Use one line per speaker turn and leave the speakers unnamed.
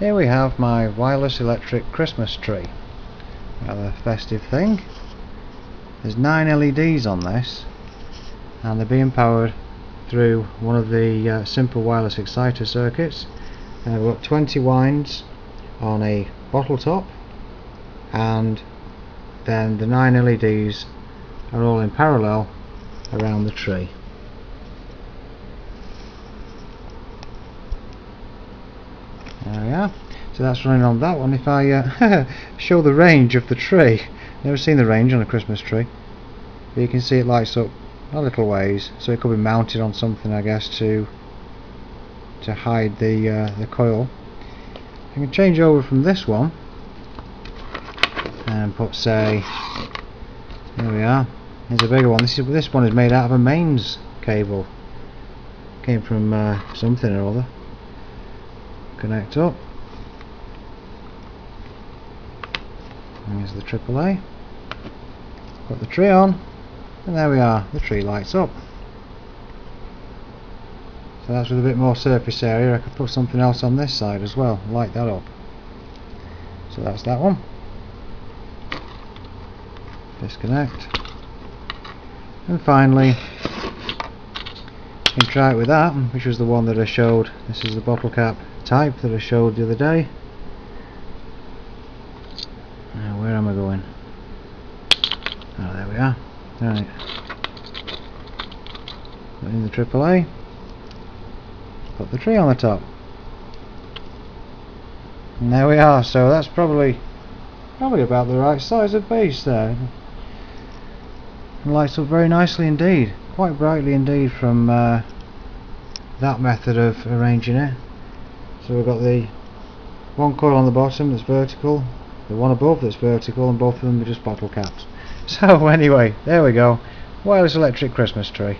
Here we have my wireless electric Christmas tree. Rather festive thing. There's nine LEDs on this and they're being powered through one of the uh, simple wireless exciter circuits. Uh, we've got 20 winds on a bottle top and then the nine LEDs are all in parallel around the tree. There we are. So that's running on that one. If I uh, show the range of the tree, never seen the range on a Christmas tree. But you can see it lights up a little ways, so it could be mounted on something, I guess, to to hide the uh, the coil. I can change over from this one and put, say, there we are. There's a bigger one. This is this one is made out of a mains cable. Came from uh, something or other connect up. Here's the AAA put the tree on and there we are the tree lights up. So that's with a bit more surface area I could put something else on this side as well light that up. So that's that one. Disconnect. And finally try it with that which was the one that I showed this is the bottle cap type that I showed the other day. Now where am I going? Oh there we are. Right. Put in the AAA. Put the tree on the top. And there we are, so that's probably probably about the right size of base there. And lights up very nicely indeed. Quite brightly indeed from uh, that method of arranging it. So we've got the one coil on the bottom that's vertical the one above that's vertical and both of them are just bottle caps. So anyway there we go. Wireless electric Christmas tree